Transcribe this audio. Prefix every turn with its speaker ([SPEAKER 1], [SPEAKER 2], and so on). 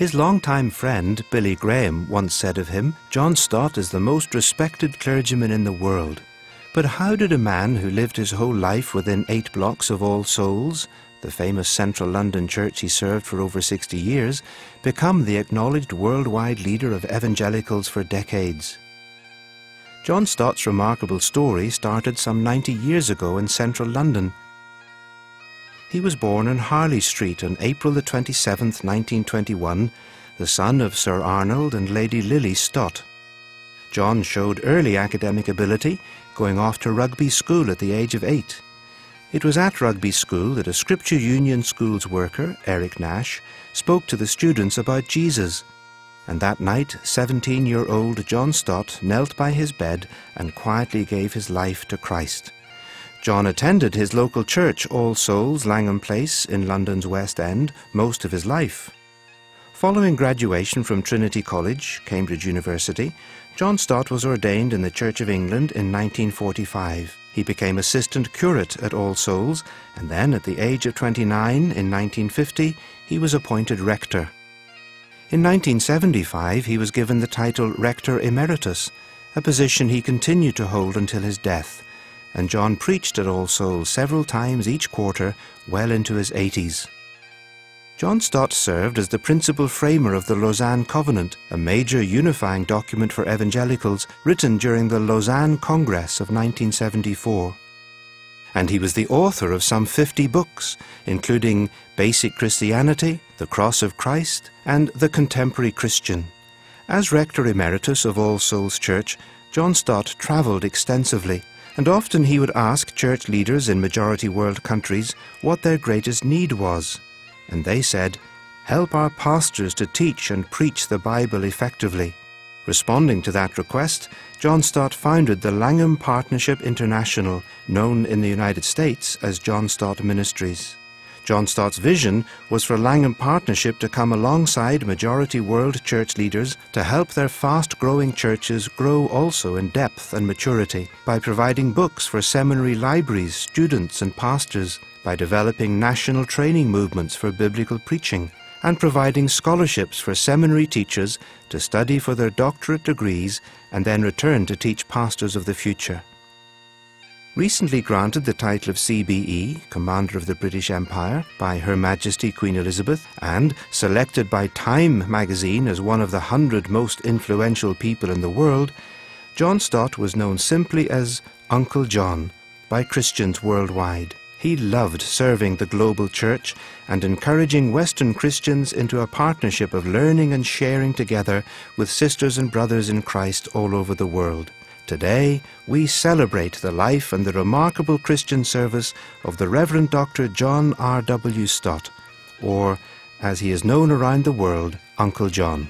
[SPEAKER 1] His longtime friend, Billy Graham, once said of him, John Stott is the most respected clergyman in the world. But how did a man who lived his whole life within eight blocks of All Souls, the famous central London church he served for over 60 years, become the acknowledged worldwide leader of evangelicals for decades? John Stott's remarkable story started some 90 years ago in central London. He was born in Harley Street on April the 27th, 1921, the son of Sir Arnold and Lady Lily Stott. John showed early academic ability, going off to rugby school at the age of eight. It was at rugby school that a Scripture Union Schools worker, Eric Nash, spoke to the students about Jesus and that night 17-year-old John Stott knelt by his bed and quietly gave his life to Christ. John attended his local church, All Souls, Langham Place, in London's West End, most of his life. Following graduation from Trinity College, Cambridge University, John Stott was ordained in the Church of England in 1945. He became assistant curate at All Souls, and then at the age of 29 in 1950, he was appointed rector. In 1975 he was given the title Rector Emeritus, a position he continued to hold until his death, and John preached at All Souls several times each quarter well into his 80s. John Stott served as the principal framer of the Lausanne Covenant, a major unifying document for evangelicals written during the Lausanne Congress of 1974 and he was the author of some 50 books, including Basic Christianity, The Cross of Christ, and The Contemporary Christian. As Rector Emeritus of All Souls Church, John Stott travelled extensively, and often he would ask church leaders in majority world countries what their greatest need was. And they said, Help our pastors to teach and preach the Bible effectively. Responding to that request, John Stott founded the Langham Partnership International, known in the United States as John Stott Ministries. John Stott's vision was for Langham Partnership to come alongside majority world church leaders to help their fast growing churches grow also in depth and maturity by providing books for seminary libraries, students, and pastors, by developing national training movements for biblical preaching, and providing scholarships for seminary teachers to study for their doctorate degrees and then return to teach pastors of the future. Recently granted the title of CBE, Commander of the British Empire, by Her Majesty Queen Elizabeth, and selected by Time magazine as one of the hundred most influential people in the world, John Stott was known simply as Uncle John by Christians worldwide. He loved serving the global church and encouraging Western Christians into a partnership of learning and sharing together with sisters and brothers in Christ all over the world. Today, we celebrate the life and the remarkable Christian service of the Reverend Dr. John R. W. Stott, or, as he is known around the world, Uncle John.